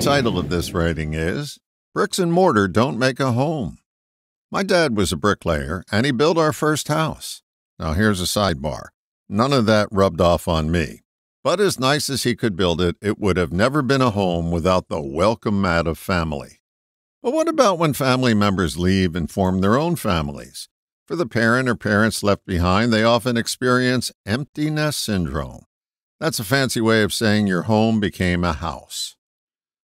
title of this writing is Bricks and Mortar Don't Make a Home. My dad was a bricklayer and he built our first house. Now, here's a sidebar none of that rubbed off on me. But as nice as he could build it, it would have never been a home without the welcome mat of family. But what about when family members leave and form their own families? For the parent or parents left behind, they often experience empty nest syndrome. That's a fancy way of saying your home became a house.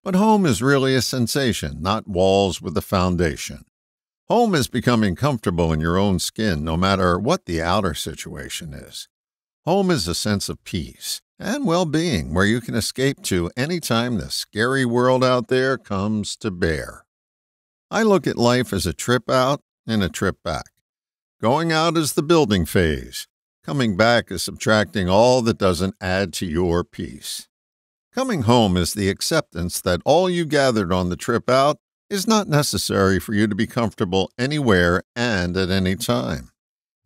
But home is really a sensation, not walls with a foundation. Home is becoming comfortable in your own skin, no matter what the outer situation is. Home is a sense of peace and well being where you can escape to any time the scary world out there comes to bear. I look at life as a trip out and a trip back. Going out is the building phase, Coming back is subtracting all that doesn't add to your peace. Coming home is the acceptance that all you gathered on the trip out is not necessary for you to be comfortable anywhere and at any time.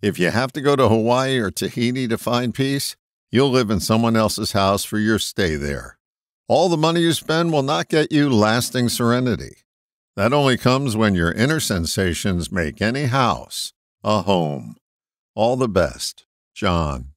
If you have to go to Hawaii or Tahiti to find peace, you'll live in someone else's house for your stay there. All the money you spend will not get you lasting serenity. That only comes when your inner sensations make any house a home. All the best. John.